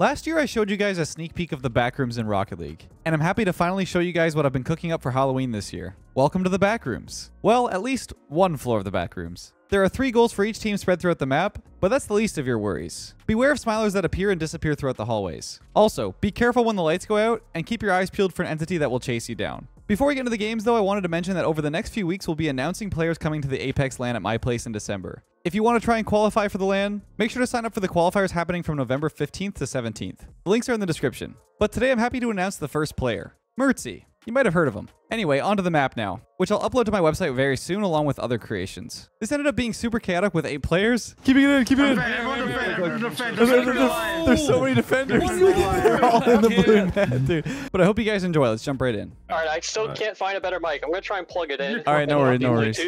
Last year, I showed you guys a sneak peek of the backrooms in Rocket League, and I'm happy to finally show you guys what I've been cooking up for Halloween this year. Welcome to the backrooms. Well, at least one floor of the backrooms. There are three goals for each team spread throughout the map, but that's the least of your worries. Beware of smilers that appear and disappear throughout the hallways. Also, be careful when the lights go out, and keep your eyes peeled for an entity that will chase you down. Before we get into the games, though, I wanted to mention that over the next few weeks, we'll be announcing players coming to the Apex LAN at my place in December. If you want to try and qualify for the LAN, make sure to sign up for the qualifiers happening from November 15th to 17th. The links are in the description. But today I'm happy to announce the first player, Mertzy. You might have heard of them. Anyway, onto the map now, which I'll upload to my website very soon along with other creations. This ended up being super chaotic with eight players. Keep it in, keep it in. Everyone defend, everyone defend. There's, Defend there's- your line. there's so many defenders. They're all in the blue net, dude. But I hope you guys enjoy. Let's jump right in. All right, I still can't find a better mic. I'm gonna try and plug it in. All right, no worries, no worries.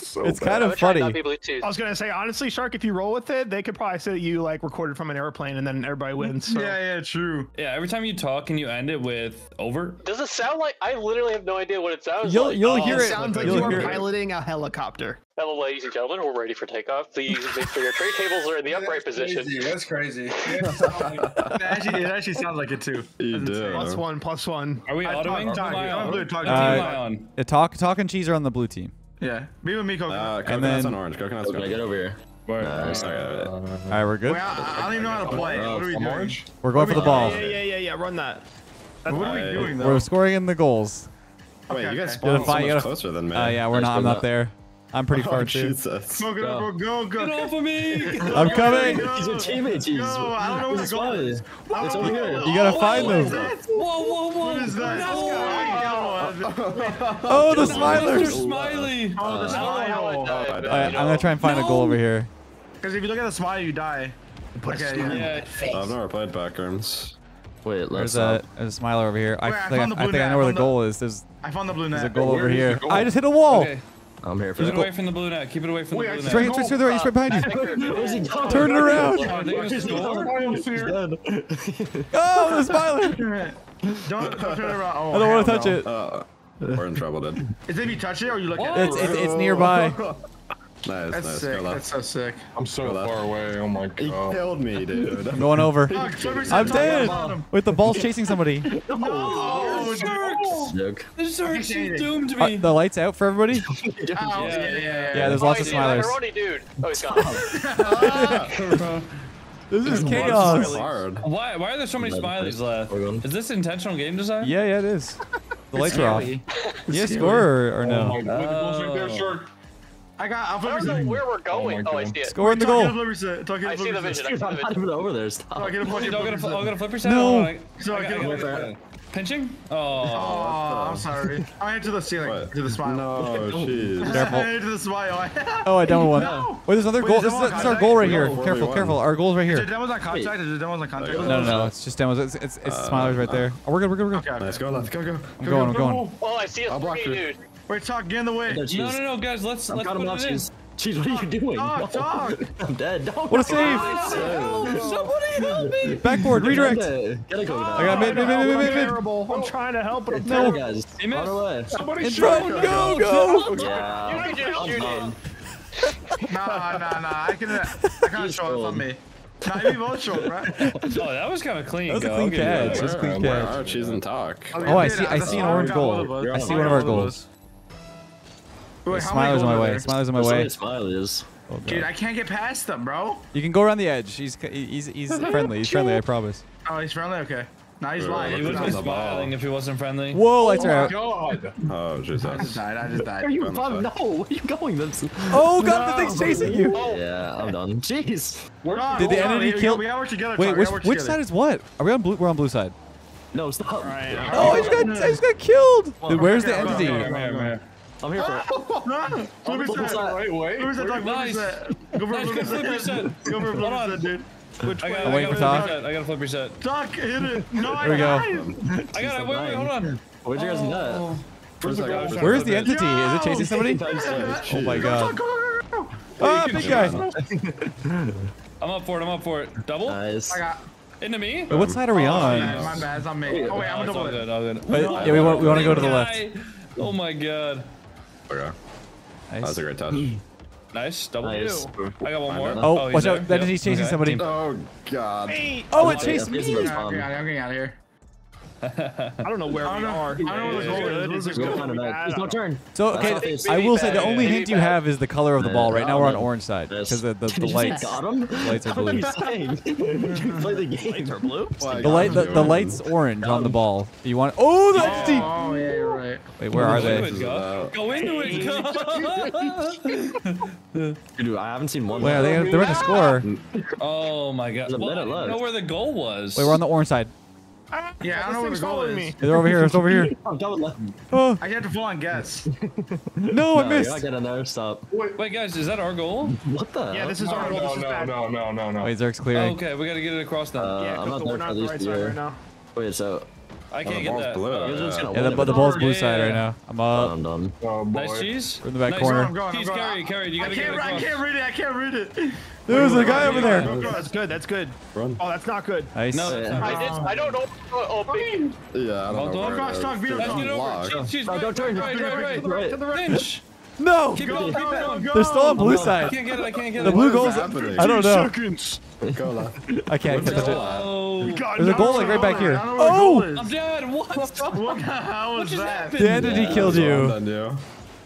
Bluetooth. So It's bad. kind of funny. and not be Bluetooth. I was gonna say honestly, Shark, if you roll with it, they could probably say that you like recorded from an airplane and then everybody wins. So. Yeah, yeah, true. Yeah, every time you talk and you end it with over. Does it sound like? I literally have no idea what it sounds You'll like. you'll Oh, hear It it. sounds like you'll you are hear it. piloting a helicopter. Hello, ladies and gentlemen. We're ready for takeoff. Please make sure your tray tables are in the upright position. That's crazy. It actually, it actually sounds like it too. You That's do. insane. Plus one, plus one. Are we I autoing? talk- talk- Who am uh, I I'm blue, talk- team am I on? Yeah, uh, talk talk and cheese are on the blue team. Yeah, me and me, Coco. Uh, And coconut's then- on orange. Coconut's on Okay, get orange. over here. Where? Nice. Okay. All right, we're good. Wait, I, I don't even know how to play. Uh, What are we doing? Orange? We're going for the ball. Yeah, yeah, yeah, yeah. Run that. What are we doing though? We're scoring in the goals. Wait, you guys spawned so much gotta- closer than me. Uh, yeah, we're not. I'm not there. I'm pretty far Oh, too. Jesus. Go, up, go, go, go. Get off of me! I'm coming. He's your teammate, Go, Jesus. I don't know where It's to go. fine. It's over here. You gotta find What is them. Whoa, whoa, whoa! What is that? No! Oh, the Mr. Smilers. Smiley! Oh, the smile. All right, I'm gonna try and find a goal over here. Because if you look at the smile, you die. Okay, yeah. Yeah, I've never played backrooms. Wait, let's There's a, stop. there's a smiler over here. I Wait, I think, found I, I think I know where the the- goal is. There's I found the blue there's a net. goal over here. goal? I just hit a wall. Okay. I'm here for Keep it away from the blue net. Keep it away from Wait, the blue see It's right net. It's right there. It's right behind you. Where's he going? Turn it around. Are they gonna score? He's dead. Oh, the smiler. Don't, don't turn it around. Oh, I don't want to touch no. it. Uh, we're in trouble, dude. Is it if you touch it or you look at It's, it? it's, it's nearby. Nice, That's nice. sick. Go That's left. so sick. I'm so Go left. far away. Oh my god. He killed me, dude. I'm going over. Fuck, I'm dead. With the balls chasing somebody. Oh, Sharks! Joke. The Sharks saying you doomed Uh, me! the lights out for everybody. Ow, yeah, yeah, yeah. Yeah, there's Oh, lots of he's a smilers. macaroni dude. Oh, he's gone. This is chaos. Hard. Why, why are there so many smileys left? Is this intentional game design? Yeah, yeah, it is. The lights are off. Scary. You guys score or, or Oh no? my god. I got. I'll I don't know where we're oh going. my Oh, I God. see it. Score in the goal. to flip reset. Talk to I see the vision. I see I'm not even over there. Stop. Talk to flip don't get a, reset. I'll get a flip reset? No. Oh, I- So I I got- get I a got- flip I Pinching? Oh. Oh, I'm sorry. I hit to the ceiling. What? To the smile. No, jeez. Careful. I hit to the smile. Oh, I downed one. No. Wait, there's another Wait, goal. is This that is, this is our goal right We here. won, Careful, won. careful. Our goal's right Is here. it that one's on contact? Is it that one's on contact? No, no, no. It's just demos. It's it's, it's uh, smilers right there. Oh, we're good. We're good. We're good. Okay, okay. Nice. Go left. Go, go. I'm going. I'm going. Oh, I see a I'll block three dude. Wait, talk. Get in the way. No, No, no, no, guys, let's, I'm let's put him it off. in. Jeez. Jeez, what are you doing? Talk, No. talk. I'm dead. Don't. What a save. Help! Somebody help me! Backboard. Redirect. Get a go. I got mid, mid, mid, mid, mid, mid. Terrible. I'm trying to help, but I'm No, no. guys. He missed. Run away. Somebody In shoot front. Go, go. Yeah. You can just shoot done. it. Nah, nah, nah. I can. I can't show it on me. Nah, we both show it, right? Oh, that was kind of clean. That was a clean I'll give you that. catch. That was a clean catch. are cheese and talk? Oh, oh I see. I see an orange goal. I see one of our goals. Wait, how Smilers on my way. there? Smilers on my That's way. what smile is. Oh, Dude, I can't get past them, bro. You can go around the edge. He's he's he's friendly. He's friendly. I promise. Oh, he's friendly. Okay. Now he's lying. He would on be the ball. smiling if he wasn't friendly. Whoa, lights are Oh my out. god. Oh, Jesus. I just died. I just died. Are you Run fun? No, where are you going? That's... Oh God, the thing's chasing you. Yeah, I'm done. Jeez. Nah, Did the hold on, entity we- kill- We gotta work together. Wait, which work which together. side is what? Are we on blue? We're on blue side. No, stop. Oh, I just got I just got killed. Dude, where's the okay, okay, entity? Okay. Come here, come here. I'm here for it. Nah, flip Flip reset. side. Right way. Flip reset, talk, flip Nice. reset. Go for Nice, flip good flip reset. reset. Go for Hold flip on. reset, dude. Which I way? got, I'm I waiting got for a Talk. flip reset. I got a flip reset. Talk, hit it. No, I Here we go. died. I got it. Wait, wait, hold on. Where's your guys net? Oh. Where's the goal? Where's the entity? Is it chasing somebody? Oh my God. Ah, big guy. I'm up for it. I'm up for it. Double? Nice. I got. Into me? Wait, what side are we My on? bad, it's on me. Oh wait, I'm No, gonna double all good. All good. Wait, yeah, we want we want to go to the left. Oh my god. Okay. That was a great touch. Nice. Double. Nice. I got one more. Oh, oh he's watch there. out. That Yep. he's chasing Okay. somebody. Oh god. Oh, it Yeah, chased me. this is I'm fun. getting, I'm getting out of here. I don't know where I we don't know- are. I don't know what's Is it going on. good? Is it What's Go good? Bad? It's no turn. So okay, I will say the only hint you have is the color of the ball. Right now we're on orange side because the, the, Did the lights. say got him? lights are What are blue. you? Play the game. Lights are blue. The light, the, the lights orange on the ball. You want? Oh, the entity. Oh, yeah, you're right. Wait, where are Go into they? it, go. Go into it. Go. Dude, I haven't seen one. Wait, are they? They're going to score. oh my god. Well, I minute didn't know where the goal was. Wait, we're on the orange side. Yeah, I don't know where the This thing's goal is. me. They're over here. It's over here. I'm done with left. Oh I had to full on guess. no, I No, you're not missed. getting. Stop. Wait, wait, guys, is that our goal? What the? Yeah, this is No, our goal. no, This is no, no, no, no, no. Wait, Zerk's Oh, clearing. okay, we gotta get it across then. Uh, Yeah, I'm not Coco, we're there not for on the these right side right now. Wait, so I oh, can't the get ball's that. blue. Uh, oh, You're just gonna Yeah, the, the ball's blue Yeah, side yeah, right yeah. now. I'm Oh, up. I'm done. Oh boy. Nice cheese. We're in the back nice. corner. I'm going, I'm Cheese going. carry, carry. You gotta get it can't, I can't read it. I can't read it. There's a guy over there. Go, go, That's good. That's good. Run. Oh, that's not good. Nice. No, that's not I right. did. I don't know. Oh, big. Yeah, I Hold don't know. on. where Cross it is. talk, Vito, It's Let's get over. Cheese, cheese, No, right, don't turn. right, right, right, To the right, to the right. Finch. No, Keep going, keep going. they're still on blue side. I can't get it. I can't get it. The blue What goals. is happening? I don't know. Seconds. Go left. I can't I can't touch it. God, There's a no, goal like right back I here. don't know where the goal Oh, I'm dead. What? What the hell What was just that? happened? the entity killed you. done, yo.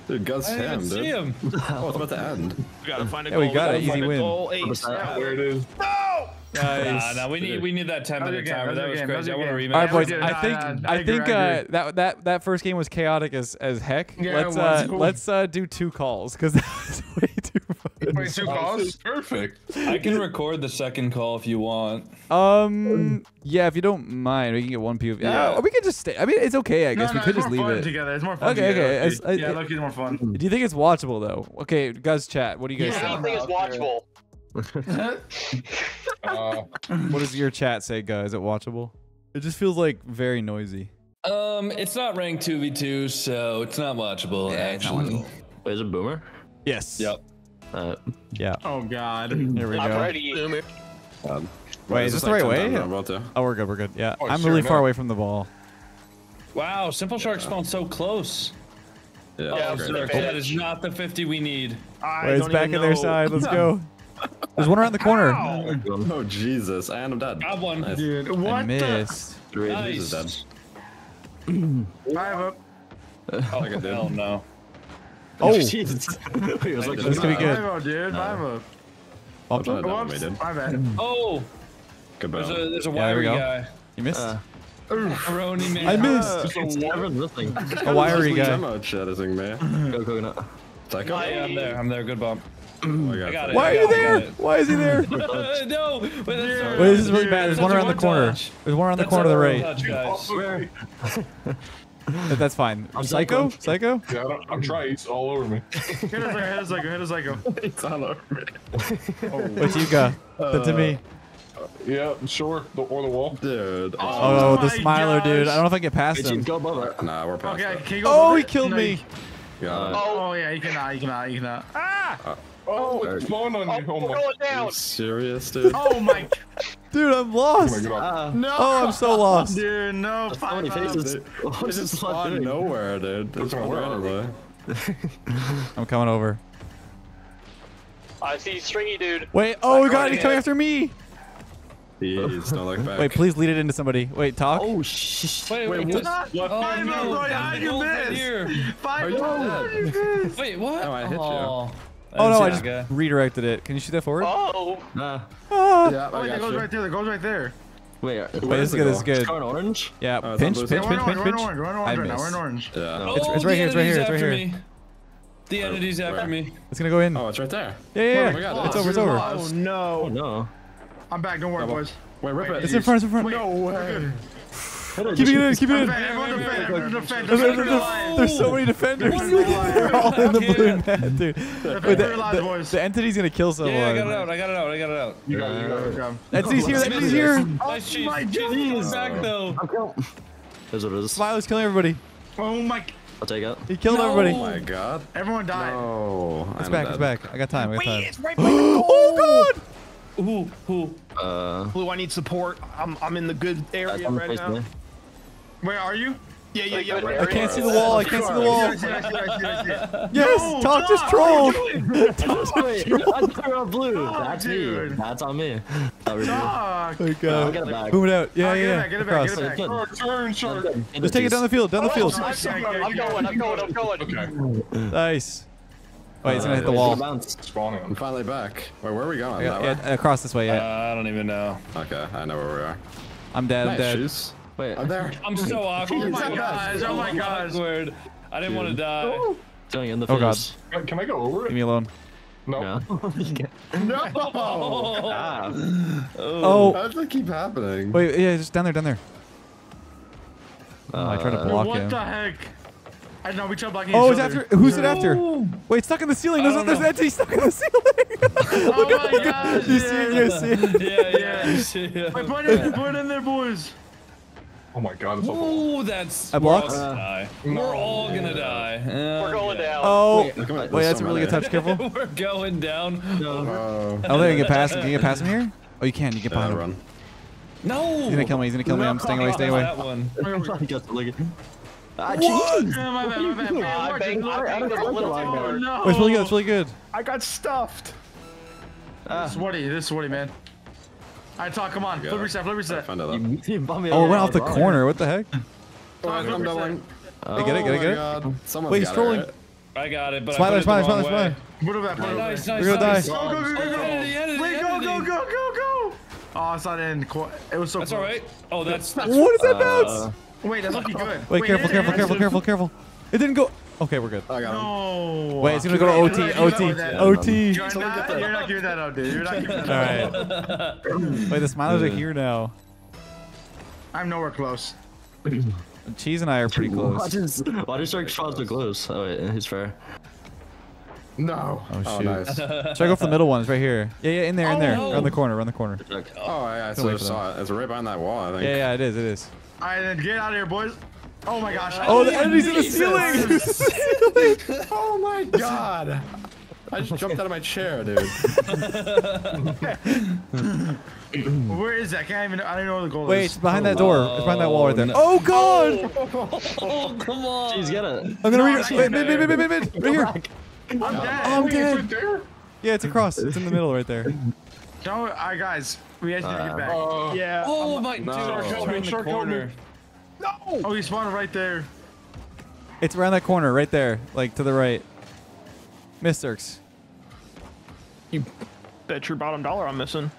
Dude, Gus I didn't him, see dude. him. Oh, it's about to end. We gotta find a Yeah, goal. we got gotta it. Easy win. goal. Ace. There it is. Nah, nah, we need we need that 10 minute timer. that That was was game, crazy. I want to rematch. All right, boys. I think nah, I I think uh, that that that first game was chaotic as as heck. Yeah, let's it uh was. Let's uh do two calls because that was way too fun. Wait, two calls? this is perfect. I can record the second call if you want. Um, yeah, if you don't mind, we can get one POV. Yeah, Yeah. or we could just stay. I mean, it's okay. I guess no, we could just leave it. together. It's more fun Okay, together. okay, it's- I- yeah, it- Loki's more fun. Do you think it's watchable though? Okay, guys, chat. What do you guys Yeah. think? Anything is watchable. Uh, What does your chat say, guys? Is it watchable? It just feels like very noisy. Um, it's not ranked 2v2, so it's not watchable, actually. Wait, is it Boomer? Yes. Yep. Uh, Yeah. Oh, God. Here we I'm go. ready. Um, Wait, is this this the right way? I'm about to. Oh, we're good. We're good. Yeah. Oh, I'm sure really far away from the ball. Wow, Simple Shark spawned so close. Yeah, Oh, that's it's that is not the 50 we need. I Wait, it's don't back even in their side. Let's go. There's one around the corner. Ow. Oh Jesus, and I'm dead. Got one. Nice. Dude, I what the? missed. Three Nice. is dead. Five up. Oh, Like I did. hell no. Oh, Jesus. Wait, it was like This could be good. Five up, dude. Five up. bumped Oh, him. no, we did. My bad. Oh, Good there's a there's a Yeah, there we wiry go. guy. You missed. Uh, Aroni man. I missed. Everyone's listening. A wiry guy. Demo chatting me. Go coconut. Psycho. Yeah, I'm there. I'm there. Good bump. Oh my I got it. Why are I you got it, there? it. Why is he there? no. Wait, that's Wait, this is really bad. There's That's one around the corner. touch. There's one around the That's corner to the a right. touch, guys. Where? That- That's fine. I'm Psycho? Psycho. Psycho? Yeah, I don't- I'm trying. It's all over me. Hit us like, hit us like, hit us like. It's all over me. What you got? That to me. Yeah, sure. The, or the wall. Dude. Oh, the my smiler, dude. I don't know if I get past Hey, Chief, him. go above it. Nah, we're past Okay, that. can you go Oh, he it? killed No, me. you- Oh, Oh, yeah, you cannot, you cannot, you cannot. Ah! Oh, it's spawned on oh, you. Oh my. going Are you serious, dude? Oh, my. Dude, I'm Oh lost. my god. Uh, No. Oh, I'm so lost. Dude, no. so Five many faces. It What is just this spot spawned doing? nowhere, dude. There's Where nowhere are we? anyway. I'm coming over. I see stringy dude. Wait, oh, Back God, on he's coming after me. Jeez, don't look back. Wait, please lead it into somebody. Wait, talk. Oh, shh. Wait, Wait, wait, what? what? Oh, Five up, no. Roy, how the you goal's right miss? here. Five Are you up. dead? Wait, what? No, I hit you. Oh, Oh, no, I just see redirected it. Can you shoot that forward? Oh, Nah. Ah. Yeah, Oh, I that got goes you. right there. That goes right there. Wait, Wait, wait. this is good. This is good. It's going orange? Yeah, Oh, pinch, pinch, pinch, pinch, orange. pinch. We're in orange. We're in orange right now. We're in orange. Yeah. Oh, It's- it's the right here, it's right here, it's right after here. me. The entity's after Where? me. It's gonna go in. Oh, it's right there. Yeah, yeah, Oh yeah. my It's it's over, it's over. lost. Oh Oh, no. no. I'm back. Don't worry, boys. Wait, rip it. It's in front, it's in front. No way. Keep it in, keep it in. Defend, everyone defend, everyone defend. There's, Defend there's- your lines. there's so many defenders. What are you They're all in the blue Yeah. net, dude. Defend Wait, the, the, the entity's gonna kill someone. Yeah, I got it out. I got it out. I got it out. You got it. You got it. Okay. Entity's here, entity's here. nice cheese. my Cheese goodness. is back though. I'm killed. Here's what it is. Smiler's killing everybody. Oh my. I'll take it. He killed No. everybody. Oh my god. Everyone died. No. It's I'm back, dead. it's back. I got time, I got time. Wait, it's right by the. Oh god! Ooh, ooh. Uh, Blue, I need support. I'm I'm in the good area right now. facing Where are you? Yeah, yeah, yeah. Good right. I can't see the wall. I can't see the wall. Yes, see it. Yes, Talk just trolled. Wait, I threw blue. That's me. That's on me. That was Fuck. Like, I'll uh, get it boom it out. Yeah, get it yeah. get it back, Across. get it back. Good. Shark, turn, shark. Just take it down the field. Down the field. Oh, I'm going, I'm going, I'm going, Okay, Nice. Wait, it's gonna hit the Uh, wall. I'm finally back. Wait, where are we going? Yeah, That yeah, across this way. Uh, Yeah, I don't even know. Okay, I know where we are. I'm dead. I'm Nice dead. Shoes. Wait, I'm there. I'm so awkward. Oh my gosh, oh my gosh. awkward. I didn't want to die. going in the Oh, God. face. Can- Can I go over Leave me alone. No. Yeah. Oh, Ah. Oh, How does that keep happening? wait, yeah, just down there, down there. Oh, I tried to Uh, block what him. the heck? I know we tried blocking Oh, each it's other. after. Who's it after? Wait, it's stuck in the ceiling. There's, I there's an entity stuck in the ceiling. Oh my gosh. you see it? You see it? yeah, yeah. you see it. Wait, put it, put it in there, boys. Oh my god, it's a Ooh, that's. I blocked? We're all gonna die. We're all gonna die. We're going down. Oh, Wait, wait, that's so a really good touch. Careful. We're going down. Oh, I don't think I can get past him. Can you get past him here? Oh, you can. You get yeah, behind him. run. No. He's gonna kill me. He's gonna kill me. I'm staying away. Stay away. That one. I got to look at- Ah, Oh, my bad, my bad. Wait, I banged, I banged a little too Oh hard. no. Oh, it's really good. It's really good. I got stuffed. This is Woody, this is Woody, man. Alright, talk, come on. Flip reset, flip reset. Find it up. You, you me Oh, it went off the wrong. corner. What the heck? Oh, I'm doubling. Hey, get it, get it, Oh get it. God. Someone's Wait, he's it, trolling. I got it, but Smiler, I put smiler, it the smiler, wrong way. smiler. Put it back, put it back. nice, We're gonna nice. die. Go, go, go, go, go. Entity, entity, Wait, go, go, go, go, go. Oh, it's not in. It was so That's close. all right. Oh, that's. that's What is that Uh, bounce? Wait, that's looking good. Wait, careful, it- careful, it- careful, careful, careful. It didn't go. Okay, we're good. I got him. No. Wait, it's gonna go to OT, OT, OT. You're not, you're not giving that up, dude. You're not giving that up. All right. Wait, the smilers are here now. I'm nowhere close. Cheese and I are pretty Why close. does why does Shark draw so close? Oh wait, he's fair. No. Oh, Oh, shoot. nice. Should I go for the middle one? It's right here. Yeah, yeah, in there, in there. no. Around the corner, around the corner. Shark. Oh, I, I wait sort for of saw it. It's right behind that wall, I think. Yeah, yeah, it is, it is. Alright, then get out of here, boys. Oh my gosh. Oh, the entity's in the ceiling. Oh my god! I just jumped out of my chair, dude. Where is that? I can't even. I don't know where the goal Wait, is. Wait, it's behind that door. It's behind that wall right there. no. Oh god! Oh, come on. Jeez, get it. I'm gonna No, read I it. can't. Wait, mid, mid, mid, mid, mid, right here. I'm dead. Oh, I'm Wait, it's dead. right there? Yeah, it's across. It's in the middle right there. Don't. Alright, guys. We actually need to get back. Uh, Yeah. Oh my dude, Shark, it's help right me, in the shark, help me. Corner. Oh, he spawned right there. It's around that corner right there, like to the right. Misterks. You bet your bottom dollar I'm missing.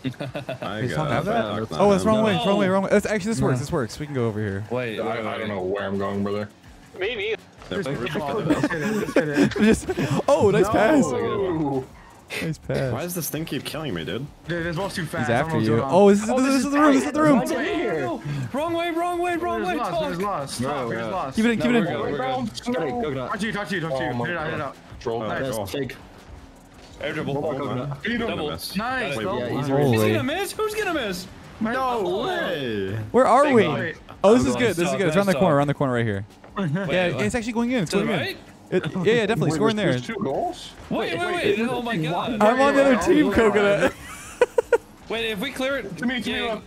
I Does got someone that? Oh, that's him. wrong way. It's wrong way. Wrong way. That's, actually, this works. This works. We can go over here. Wait, wait, I, I don't know where I'm going, brother. Me neither. They're Oh, nice let's hit it, let's hit it. Just. Oh, nice pass. Why does this thing keep killing me, dude? Dude, this ball's too fast. He's after you. Oh, oh, this is, Oh, this, this is is the room. This is the room. Wait, wait, No, wrong way, wrong way, wrong way. Where's lost? Talk. Lost? No, Talk, where's yeah. lost? Keep it in. Keep it No, in. we're good, good. Get it, coconut. Talk to you, talk to you, talk to Oh you. Hit it out, hit it out. Troll. Nice. Fake. Air dribble. Coconut. Beat him. Double. Miss. Nice. Wait, well yeah, done. Who's gonna miss? Who's gonna miss? No way! Where are we? Oh, this is good. This is good. It's around the corner. Around the corner right here. Yeah, it's actually going in. It's going in. It, yeah, yeah, definitely. Wait, Score in there. there's two goals? Wait, wait, wait. Oh my god. I'm on the other team, Coconut. Wait, if we clear it. To me, to me,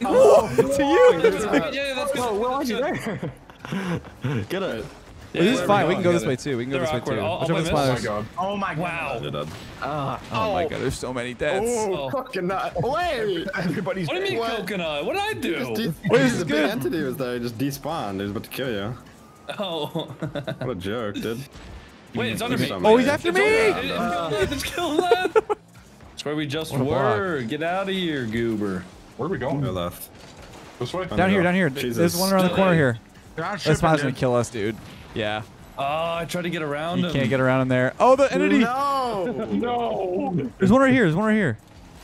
yeah, uh, to you. yeah, yeah, that's good. Whoa, where are you there? Get it. This is fine. We can go this way too. We can go this way too. Watch I'll out for the play Oh my god. Oh my god. Wow. They're dead. Ah, Oh my god, there's so many deaths. Oh. fucking not. Wait! Everybody's What do you mean coconut? What did I do? De- Wait, this is the big entity was there. He just despawned. He was about to kill you. Oh. What a joke, dude. Wait, it's under me. Oh, he's after me. over. It- It's killed that. It's killed that. Where we just What a block. were. Get out of here, goober. Where are we Go going? left. This way? Down here, down here. Jesus. There's one around the corner here. They're not That shipping, spider's gonna kill us, dude. Yeah. Oh, I tried to get around You him. can't get around in there. Oh, the entity. No! No! There's one right here. There's one right here.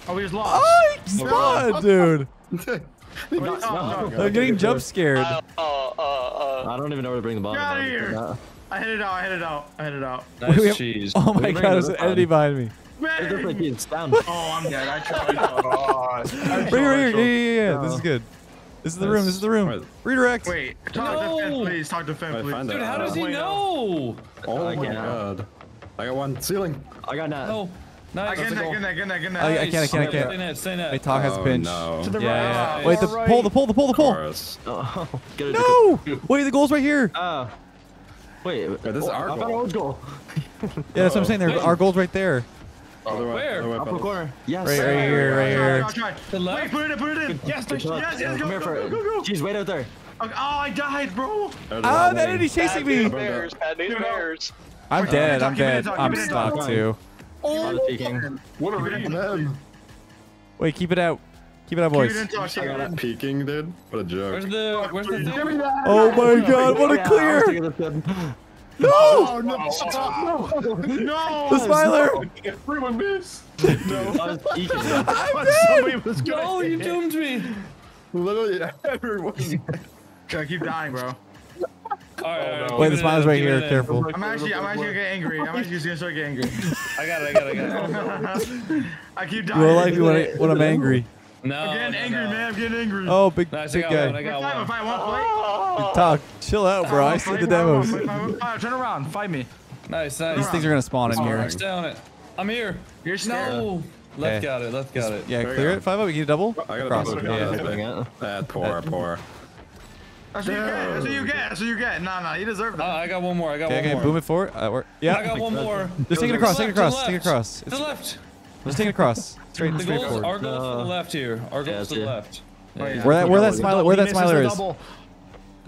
Oh, he's just lost. Oh, he spawned, dude. Oh, no. I'm getting jump scared. Uh, uh, uh, I don't even know where to bring the bottom. Get outta on. here. Uh, I hit it out, I hit it out, I hit it out. Nice cheese. Oh my god, it there's an entity behind me. It looks like he's down. Oh, I'm dead. I tried. God. Right here, right here. Yeah, yeah, yeah. This is good. This is the room. This is the room. Redirect. Wait, talk to No. Finn, please. Talk to Finn, please. Dude, it. how does he know? Oh my can't. god. I got one. Ceiling. I got that. No. Nice. Get in there, get in there, get in there, get in there. I, I can't, I can't, I Stay can't. net, stay net. Wait, Talk has a Oh, pinch. no. To the Yeah, yeah. right. Wait, the Right. pull, the pull, the pull, the pull. Chorus. Oh, get it. No! Wait, the goal's right here. Uh, wait. Wait, this is oh, our I found goal. our goal. Yeah, that's what I'm saying. There, our goal's right there. Other way, Where? other way, Upper corner. Yes. Right, right here, right here. I'll try. The left? Wait, put it in, put it in. Yes, Good yes, yes, yes, Come go, here go, for go, it. go, go. Jeez, wait out there. Okay, Oh, I died, bro. There's Ah, one that enemy's chasing Bad me. news bears. Bad news bears. I'm dead. I'm in, keep it in, dead. I'm stuck keep it in. too. I was peeking. What are we? Wait, keep it out. Keep it out, Keep boys. it in, Josh. Keep it. Peeking, dude. What a Where's joke. the where's the thing? Oh my god, what a Yeah, I was clear! Thinking the same. No! Oh, no. No. The smiler! Everyone missed. I. I thought somebody was going Oh, you doomed me. Literally everyone. Okay, keep dying, bro. All right, all right, Wait, the it smiler's in, right keep it here. Careful. I'm actually, I'm actually gonna get angry. I'm actually just gonna start getting angry. I got it. I got it. I got it. I keep You dying. will like me when, I, when I'm angry. No, I'm getting no, angry, no. man. I'm getting angry. Oh, big, Nice, I big got one. I guy. got Fight, one. fight, one fight. Talk. Chill out, bro. I see the demos. Fight, fight, fight, fight. Turn around. Fight me. Nice, nice. These things are gonna spawn in here. Stay on it. I'm here. You're scared. No. Left Okay. got it. Left got it. Yeah, clear it. Five up. You get a double. I got a double. Yeah. Doing it. That poor, poor. That's what you get. That's what you get. That's what you get. No, no, you deserve Uh, that. I got one more. I got Okay, one okay. more. Boom it forward. Uh, we're- I got one more. Just take it across. Take it across. Take it across. To It's, the left. Just take it across. Straight, The straight goals, forward. our goals to the left here. Our goals to the yeah. left. Oh, yeah. Where that, where that Double. smiler, where that misses smiler is. double.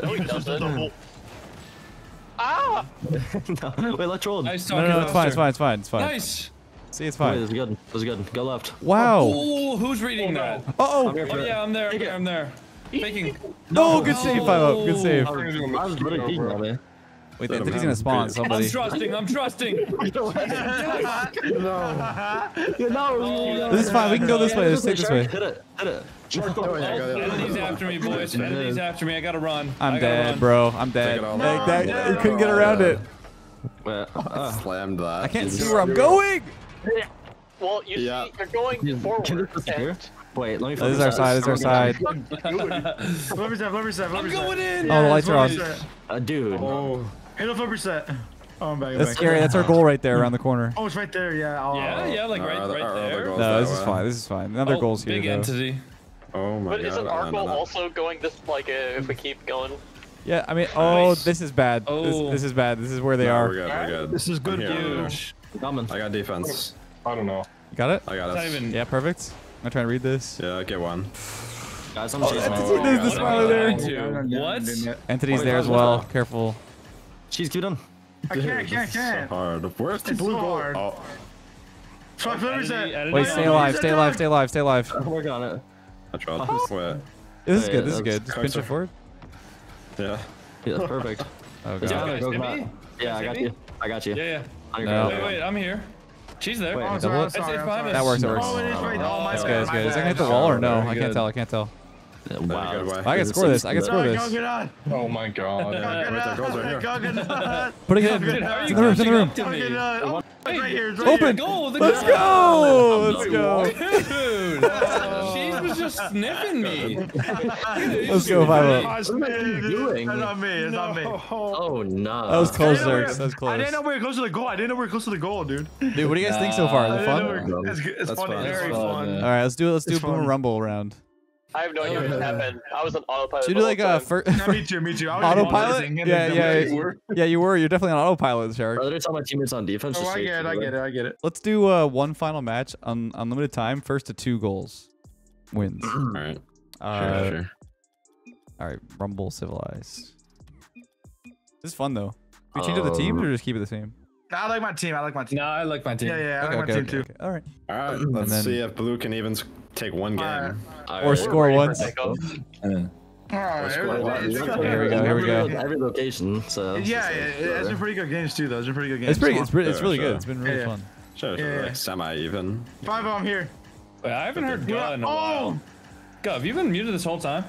No, he doesn't. no. Wait, let's roll. Nice No, no, no, it's fine. It's fine. It's fine. It's fine. Nice. See, it's Wait, fine. this is good. This is good. Go left. Wow. Oh, who's reading that? Uh oh. I'm here for Oh yeah, I'm there. I'm there. it. I'm there. Faking. No, good save. Five up. Good save. Wait, the entity's gonna spawn. somebody. I'm trusting. I'm trusting. No. no. This is fine. We can go this way. Let's take this way. Hit it. Hit it. Oh, yeah, I got it. Enemies after me, boys. Enemies after me. I gotta run. I I'm gotta dead, run. bro. I'm dead. it Like that, No. you couldn't get around it. Wait, uh, Slammed that. I can't see where I'm going. Well, you Yeah. see, you're going forward. can this here? and Wait, let me. This is our side. This is our side. Flip reset, flip reset, flipper I'm going in. Oh, the lights are on. Flipper. Uh, dude. Oh, Hit a flip reset. Oh, I'm back. I'm That's back. scary. That's our goal right there around the corner. Oh, it's right there. Yeah. Oh. Yeah, yeah, like right, other- right there. No, that this is way. fine. This is fine. Another Oh, goal's here big though. entity. oh my But god. But isn't our goal no, no. also going this, like, uh, if we keep going? Yeah, I mean, oh, Nice. this is bad. This, Oh. this is bad. This is where they No, are. We're good. We're good. This is good. I'm here, I'm here. Huge. Coming. I got defense. I don't know. You Got it? I got it. not even. Yeah, perfect. I'm trying to read this. Yeah, get one. Guys, I'm Oh, chasing. that's- her. there's the smiler there. into? What? Entity's there as well. Careful. She's keep done. I can't, I can't, I can't. So hard. Where's the blue so goal? hard. Oh, Fuck, flipper Enemy- set. enemy- Wait, stay alive. Stay alive. Stay alive. Stay alive. I'm working on it. I tried. Wait. This is Oh, good. This is good. Just pinch it forward. Yeah. Yeah, that's perfect. Oh Yeah, god. guys go hit Yeah, I got you. I got you. Yeah, yeah. No. Wait, wait, I'm here. She's there. Wait, Oh, I'm double sorry. I'm sorry, I'm sorry. That works. That works. Oh, it is right. Oh, my That's bad, good. That's good. Is that gonna hit the wall or no? I can't tell. I can't tell. Wow. Good way. I can score this. I can score this. Oh my god. Right there, goals right here. Go, get on. Putting it in. It's in the room. It's in the room. up to Go, me? get on. Oh, it's right here. Right Open. here. Let's go. Let's go. Dude, she was just sniffing me. Let's go. Five up. Oh, it's What are you doing? That's not me. It's not me. Oh no. That was close, I Zerx. That was we- I didn't know we were close to the goal. I didn't know we were close to the goal, dude. Dude, what do you guys think so far? Is it fun? know we were- It's, it's funny. fun. Very fun, fun. All right, let's do it. Let's do a It's boom fun. rumble round. I have no idea what happened. I was on autopilot. Should the we do whole like a time. first No, me too. Me too. I was autopilot? amazing. Yeah, yeah, Yeah. yeah. Yeah, you were. You're definitely on autopilot, Shark. Brother, tell my teammates on defense. Oh, I get it. I get it. I get it. Let's do uh, one final match on unlimited time. First to two goals wins. All right. Uh, Sure, sure. All right, Rumble Civilized. This is fun though. We change up the teams Um, or just keep it the same? I like my team. I like my team. No, I like my team. Yeah, yeah. I Okay, like okay, my team okay, too. okay. All right. All right. Let's then- see if blue can even s- take one game. Alright. Or score Ready for once. takeoff. All right. Let's go. everybody- it's Here we go. Here we go. Every location. So. Yeah, yeah, it's uh, been pretty good games too, though. It's been pretty good games. It's pretty. It's pretty. It's really sure. good. It's been really Yeah. fun. Sure, sure. Yeah. Like semi-even. Five of them here. Wait, I haven't heard Yeah. God in a Oh! while. God, have you been muted this whole time?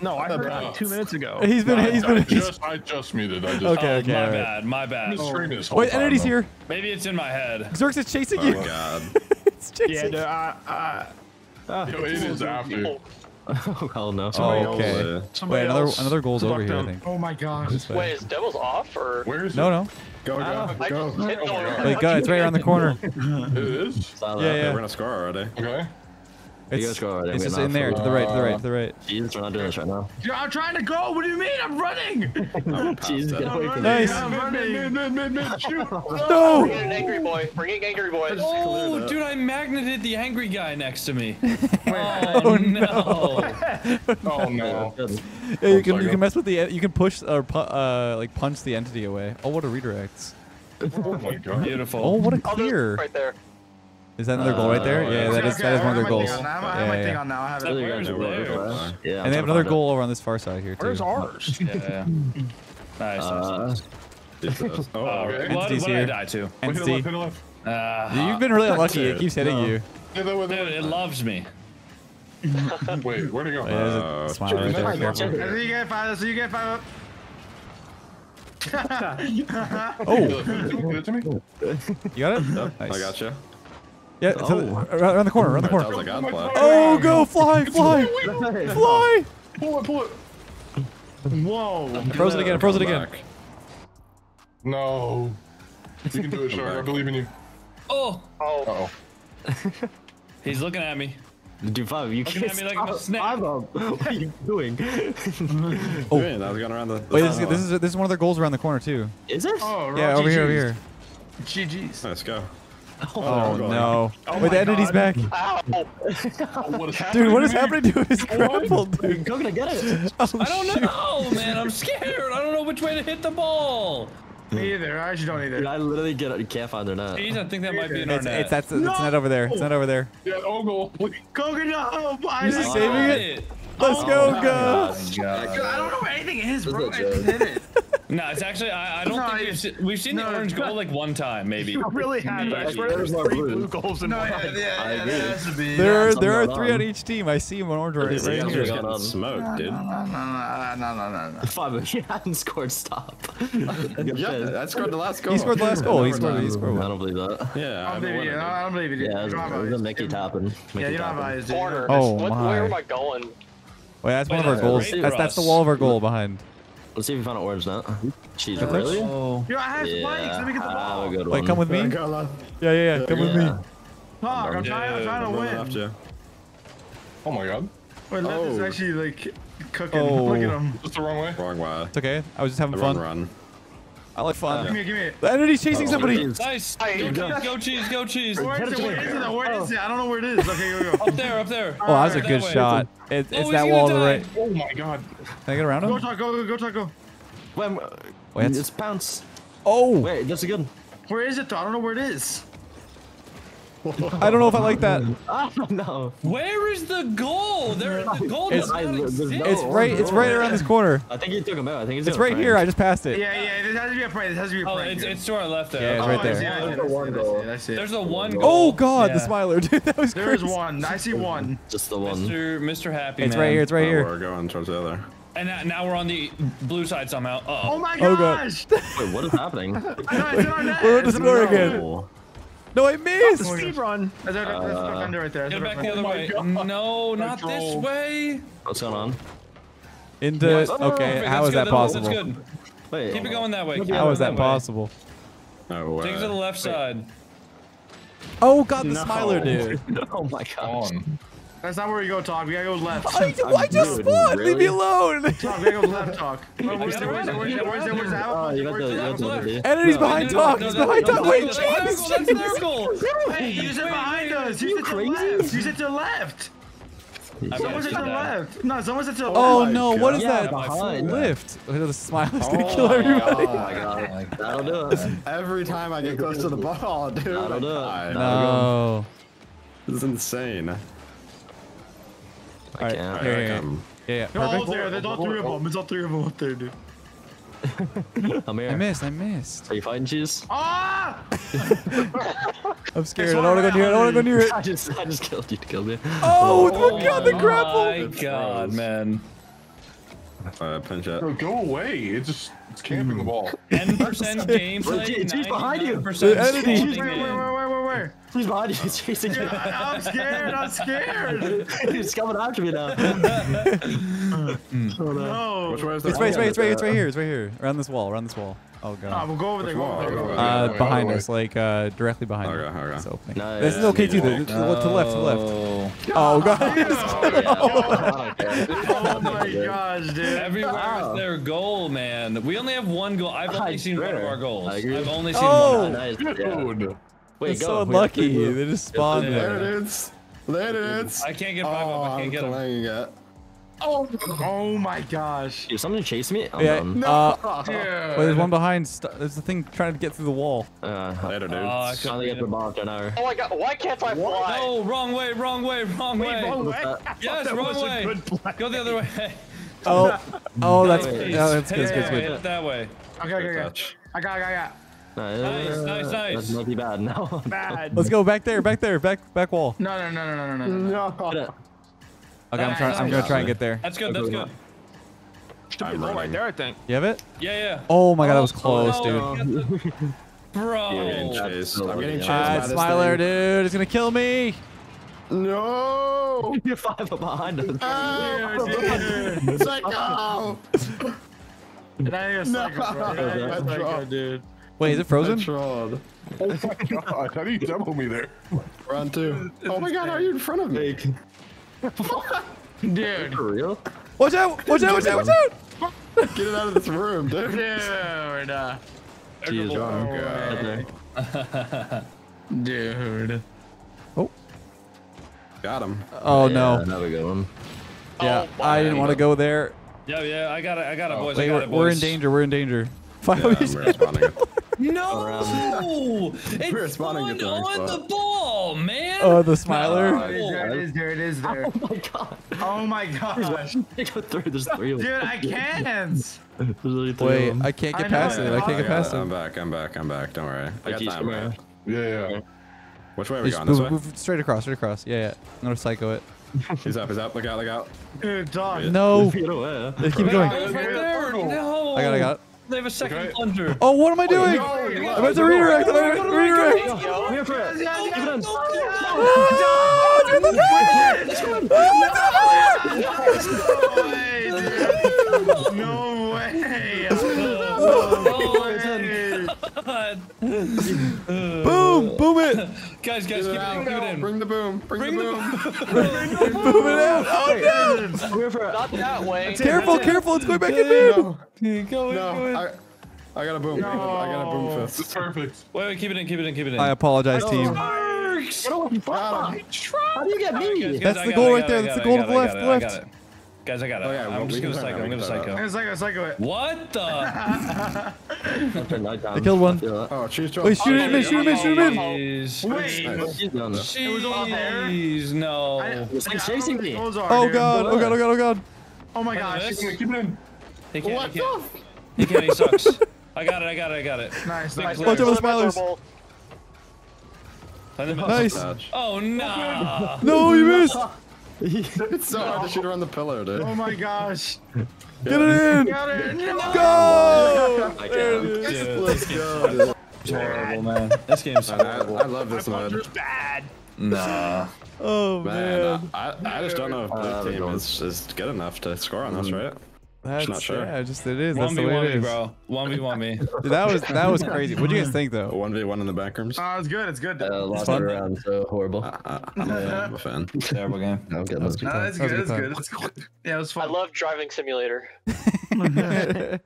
No, I heard like two minutes ago. He's been. He's I been. just, I just muted. I just. Okay, oh, okay, my alright. bad. My bad. I've been this whole Wait, time, entity's though. here. Maybe it's in my head. Xerx is chasing Oh you. my god. it's chasing. Yeah, dude, I, I, Yo, it is after. Oh, Oh hell no. Oh, okay. Holy. Wait, another else another goal's over fucked here, I think. Oh my gosh. This way. Wait, is Devil's off or? Where is it? No, no. Go, go, ah, I go. just hit Oh my the God. Wait, go. It's right around the corner. It is? Saw Yeah, yeah. We're gonna score already. Okay. You guys It's, go already. it's just in there, to the right, to the right, to the right. Jesus, we're not doing this right now. Dude, I'm trying to go. What do you mean? I'm running. Jesus, get away from me. Nice. I'm Mid, running. mid, mid, mid, mid, shoot. No! Bring in an angry boy. Bring in angry boy. Oh, dude, I magneted the angry guy next to me. oh, no. Oh no. Yeah, you can you can mess with the you can push or pu- uh like punch the entity away. Oh, what a redirect! Oh my god. Beautiful. Oh, what a Oh, clear! Right there. Is that another goal right there? Uh, Yeah, that is Okay, that is I one of their goals. now. I have Yeah, my yeah. thing on now. I have it. You guys Where's are working theirs? for that. Yeah. I'm And they have another find it. goal over on this far side here too. Where's ours? Yeah, yeah. Nice. Uh, Oh, Oh, okay. what, Entity's what did I die to? Wait, hit the Entity. left, left. Uh, You've been really unlucky. It it. keeps hitting No. you. Hit the left, dude, it loves me. Wait, where'd it go? Oh, yeah, there's a Uh, smile right there. Careful. Careful. I think you get five. So you get five. Oh, Hit it to me? you got it? Nice. I got you. Yeah, to the- around around the corner, around the corner. a god. Oh, go fly, fly, fly! Pull it, pull it. Whoa. Froze it again, froze it Come again. back. No. You can do it, Shark. I believe in you. Oh, Oh, Uh-oh. he's looking at me. Dude, five, you Looking can't at me like a stop. snake. Five up. What are you doing? Oh. Dude, I was going around the. the Wait, this, side. this is this is one of their goals around the corner too. Is it? Oh, right. Yeah, over here, over here. GG's. Let's go. Oh, oh going. no! Oh Wait, the entity's back. ow. Oh, what is happening? Dude, what is to me? happening to his grapple, dude? Go gonna get it. Oh, I don't shoot. know, man. I'm scared. I don't know which way to hit the ball. Me either. I actually don't Dude, either. I literally get it. Can't find their net. Jeez, I think that might be in our It's, net. it's that's it's not over there. It's not over there. Yeah, Ogle. goal. Please. Go get no. I He's just- saving Got it. Let's Oh go, oh, oh my go! I don't know where anything is, bro. I is a hit it. No, it's actually I, I don't No, think we've, se- we've seen no, the orange goal like one time maybe. You really had that. I swear There's there's three blue. blue goals in No, one. yeah, yeah, I yeah, agree. that has to be. There are there are three on on. each team. I see him on orange right, These right guys here. are Just going getting on. smoked, dude. No, no, no, uh, no, no, no. Five, he hadn't scored. Stop. Yeah, I scored the last goal. He scored the last goal. He scored. He scored I one. don't believe that. Yeah, I I'm don't believe you. winning. I don't believe you. Yeah, it was, don't have it was a. Mickey tapping. Mickey Yeah, you don't have tapping. eyes. dude. Corner. Oh, my. Where am I going? Wait, that's one of our goals. That's that's the wall of our goal behind. Let's see if we found an orange net. Jeez, Yep. really? Oh, Yo, I have spikes. Yeah, Let me get the have ball. a good Wait, one. come with me. Yeah, yeah, yeah. Come with me. Yeah. Fuck, I'm trying, I'm trying to Running win. after. Oh my god. Wait, left is Oh. actually like cooking. Oh. Look at him. Just the wrong way. Wrong way. It's okay. I was just having The run, fun. run. I like Give fun. me, give me. The entity's chasing Oh, somebody. nice. Hey, Go, go cheese, go cheese. Where is it? Where is it? Oh. Where is it? I don't know where it is. Okay, go, go. Up there, up there. Oh, that was a That good way. shot. It, Oh, it's he's that gonna wall the right. Oh my god. Can I get around Go, him? talk, go, go, go, Taco. go. Wait, I'm- Wait, it's- it's bounce. Oh, Wait, that's a good. Where is it though? I don't know where it is. I don't know if I like that. Ah, no. Where is the goal? There, the goal It's- I- there's exist. no- It's right. It's right around this corner. I think he took him out. I think he's It's gonna right here. I just passed it. Yeah, yeah. This has to be a prank. This has to be a Oh, prank. it's, dude. it's to our left there. Yeah, it's Oh, right there. I see I see it, I see it, I see it. There's a one goal. Oh God, the smiler, dude. That was There is crazy. one. I see one. Just the one. Mr. Mr. Happy It's Man. right here. It's right Oh, here. we're going towards the other. And now, now we're on the blue side somehow. Uh Oh oh. my Oh, God. gosh! Wait, what is happening? I know, it's in our net. We're at the It's in score again. Net. Oh. No, I missed. Speed run. That's our, that's our defender uh, right there. Get That's it our back the other oh my way. God. No, not this way. What's going on? Into Yes. okay. Perfect, How that possible? That's good. Wait. Keep it going that way. Keep How it is that way. possible? No way. Take it to the left side. Oh God, the No. smiler, dude. Oh my gosh. On. That's not where we go, talk. We gotta go left. I, I just Dude, spawned. Leave me alone. Talk, we gotta go left, talk. Where's got it? Where's it, it? Where's it? Where's it? Where's it? Where's it? Oh, you got the, you got the Left, liberty. Enemy's No, behind no, Talk. no, He's no, behind no, Talk. no, Wait, that's their goal, jeez. That's their goal. Hey, use it Wait, behind wait, us. Use it to the crazy? left. Use it to the left. I Someone said to the left. No, someone said to the oh, left. Oh no! What is Yeah, that? behind. Lift. Look at the smiler's gonna kill everybody. Oh my god. That'll do it. Every time I get close to the ball, dude. That'll do it. I- No. This is insane. All right, can't. here, Alright, here. um, Yeah, yeah. They're all there. There's all three of them. It's all three of them up there, dude. I'm here. I missed. I missed. Are you fighting cheese? Ah! I'm scared. I don't want to go near it. I don't want to go near it. I just, I just killed you to kill me. Oh, oh God, the grapple! Oh My. God, man. uh, pinch it. Bro, go away. It's just it's camping the ball. 10% gameplay. Cheese behind you. 99% The enemy. Wait, wait, wait, wait, wait, wait. Where? He's behind you. He's chasing you. I'm scared. I'm scared. He's coming after me now. No. Which way is the It's right, it's right, it's right, it's right here. It's right here. Around this wall. Around this wall. Oh Ah, god. we'll go over there. Go over there. Go over there. Uh, wait, behind us, like uh, directly behind. Okay, you. okay. It's opening. Nice. This is okay too. To, to, the left, to the left, to left. Oh. Oh god. Oh my gosh, dude. Everywhere Wow. is their goal, man. We only have one goal. I've I only seen one of our goals. I agree. I've only seen Oh! one. nice. Yeah. Dude. Wait, It's go. so We got three unlucky. They just spawned There there. it is. There it is. I can't get five Oh, up. I can't I'm get him. playing it. Oh my gosh. Dude, somebody chase me? I'm Yeah. done. Uh, Dude. wait, there's one behind. There's the thing trying to get through the wall. Uh, Later, dude. Oh, I I couldn't only read get the him. ball after an hour. Oh my god, why can't I fly? No, wrong way, wrong way, wrong way. Wrong way. Yes, That wrong way. Go the other way. Oh, oh, that's Nice. that's good, Hit that's good, that way, that's good. hit that way. Okay, okay, Good okay. I got, I got, I got. Nice, Nice, nice, nice. That's not too bad. No. Bad. Let's go back there, back there, back back wall. No, no, no, no, no, no, no. No. Okay, I'm trying. I'm gonna try and get there. That's good, that's good. Should be low right there, I think. You have it? Yeah, yeah. Oh my god, that was close, Oh, dude. Bro. I'm getting chased. I'm getting chased Ah, Smiler, thing. dude, it's gonna kill me. No. You're five up behind us. Psycho. And I think it's No. psycho, bro. I think it's I psycho, dropped. dude. Wait, is it frozen? Trolled. Oh my god. How do you double me there? Run two. Oh my god, how are you in front of me? Dude. For real? Watch out! Watch out! Watch out! Watch out! Get it out of this room, dude. Dude. Uh, Jeez, Oh, Ron. God. Right there. dude. Got him. Oh Yeah, no. Another good one. Yeah, Oh, I didn't want to go there. Yeah, yeah, I got it, I got it, boys. I Wait, got we're, it, we're in danger. We're in danger. Finally, Yeah, I'm responding. No! It's We're spawning on, the spot. the ball, man! oh, the smiler. There it is, there it is, there it is, there. Oh my god. Oh my gosh. They. There's three of Dude. I can't. There's literally three Wait, of them. I can't get know past it. it. I can't get past it. I'm back. I'm back. I'm back. Don't worry. I got Like, time. he's- right? Yeah, yeah. Which way are we Just going? This move, way? move straight across, straight across. Yeah, yeah. I'm gonna psycho it. He's up. He's up. Look out. Look out. Dude, dog. No, Get away. They keep going. Right there! No! I got, it, I got. it. They have a second Okay. plunger. Oh, what am I oh, doing? Oh, I'm about to redirect. I'm about to redirect. Come here for it. Give it in. No Boom, boom it, Guys, guys, keep it in, keep it in. Bring the boom. Bring, the boom. boom it out. Oh Come here for. Not that way. no! Careful, careful! It's going back in there. No. Go in, go No. in. I, I got a boom. I got a boom oh. It's fist. perfect. Wait, wait, keep it in, keep it in, keep it in. I apologize, team. Works! Got him. How do you get me? That's the goal right there. That's the goal it, to the got left, it, left. Got it. Guys, I got it. Oh, yeah, I'm just gonna psycho. I'm gonna can try psycho. It's psycho, psycho it. What the? Turn night down. I killed one. I feel that. Oh, Wait, shoot it in, shoot him in, shoot him in. Jeez. Wait. He's done. It was all there? Jeez, no. I- It's like chasing me. what those are, Oh god, oh god, oh god, oh god. Oh my gosh. Keep it in. He can't, What he can't. He can't, he sucks. I got it, I got it, I got it. Nice, Big nice. Watch out for the smilers. bubble. Play the middle. Nice. Oh, no. No, you missed. It's so hard to shoot around the pillar, dude. Oh my gosh. Get it in. Got it. No. Go. I There it can't. Let's go, dude. horrible, man. This game's Man, I. I love this mode. Puncher's bad. Nah. Oh Man, man. I, I just don't know if Uh, blue team is, is good enough to score on us, right? That's not sure. yeah, just it is. That's One the v way one it me, is. bro. One v one me. Dude, that was that was crazy. What do you guys think though? One v one in the back rooms. Oh, it's good. It's good. Uh, lost fun. it around, so horrible. I, I, I'm, a, I'm a fan. Terrible game. I'm That was good Uh, time. it's That was good. a It's good good. It's good. Yeah, it was fun. I love driving simulator. time.